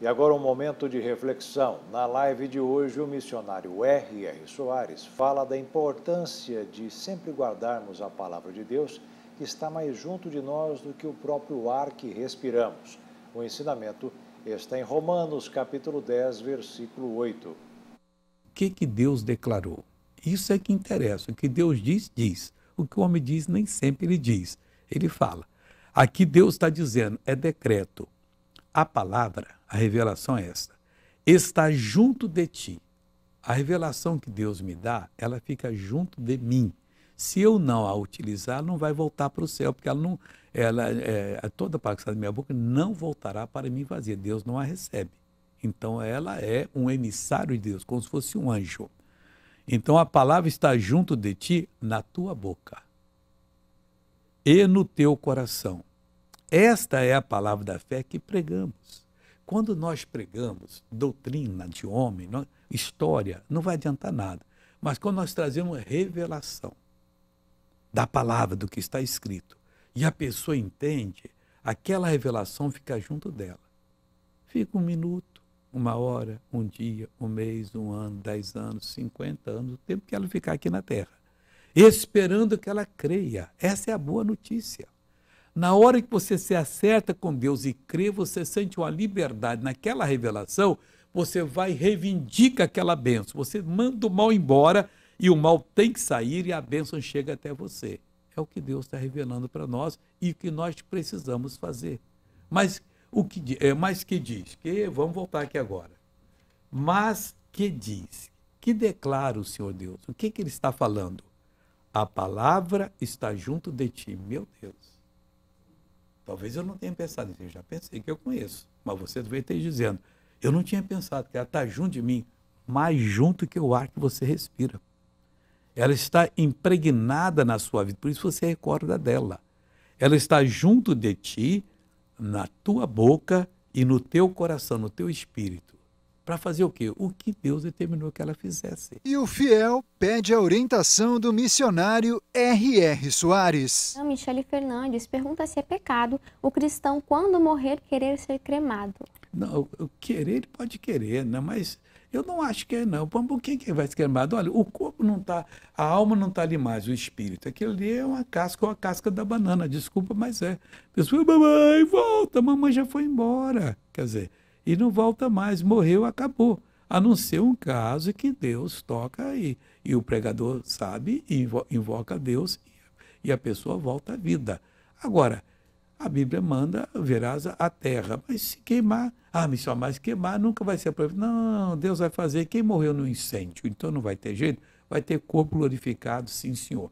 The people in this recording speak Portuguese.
E agora um momento de reflexão. Na live de hoje, o missionário R.R. Soares fala da importância de sempre guardarmos a palavra de Deus, que está mais junto de nós do que o próprio ar que respiramos. O ensinamento está em Romanos, capítulo 10, versículo 8. O que, que Deus declarou? Isso é que interessa. O que Deus diz, diz. O que o homem diz, nem sempre ele diz. Ele fala. Aqui Deus está dizendo, é decreto. A palavra a revelação é esta: está junto de ti. A revelação que Deus me dá, ela fica junto de mim. Se eu não a utilizar, não vai voltar para o céu, porque ela não, ela, é, toda a palavra que está na minha boca não voltará para mim vazia. Deus não a recebe. Então ela é um emissário de Deus, como se fosse um anjo. Então a palavra está junto de ti na tua boca e no teu coração. Esta é a palavra da fé que pregamos. Quando nós pregamos doutrina de homem, história, não vai adiantar nada. Mas quando nós trazemos revelação da palavra, do que está escrito, e a pessoa entende, aquela revelação fica junto dela. Fica um minuto, uma hora, um dia, um mês, um ano, dez anos, cinquenta anos, o tempo que ela ficar aqui na Terra, esperando que ela creia. Essa é a boa notícia. Na hora que você se acerta com Deus e crê, você sente uma liberdade naquela revelação, você vai e reivindica aquela benção. Você manda o mal embora e o mal tem que sair e a bênção chega até você. É o que Deus está revelando para nós e o que nós precisamos fazer. Mas o que é mais que diz? Que vamos voltar aqui agora. Mas que diz? Que declara o Senhor Deus? O que, que ele está falando? A palavra está junto de ti, meu Deus. Talvez eu não tenha pensado nisso, eu já pensei que eu conheço. Mas você veio ter dizendo, eu não tinha pensado que ela está junto de mim, mais junto que o ar que você respira. Ela está impregnada na sua vida, por isso você recorda dela. Ela está junto de ti, na tua boca e no teu coração, no teu espírito para fazer o quê? O que Deus determinou que ela fizesse. E o fiel pede a orientação do missionário R.R. Soares. A Michele Fernandes pergunta se é pecado o cristão, quando morrer, querer ser cremado. Não, querer ele pode querer, né? mas eu não acho que é não. Por que, que vai ser cremado? Olha, o corpo não está, a alma não está ali mais, o espírito. Aquilo ali é uma casca ou a casca da banana, desculpa, mas é. A pessoa, mamãe, volta, mamãe já foi embora. Quer dizer, e não volta mais, morreu, acabou. A não ser um caso que Deus toca e, e o pregador sabe, e invoca Deus e a pessoa volta à vida. Agora, a Bíblia manda verás a terra, mas se queimar, ah, só mais queimar nunca vai ser aproveitado. Não, Deus vai fazer. Quem morreu no incêndio, então não vai ter jeito, vai ter corpo glorificado, sim, senhor.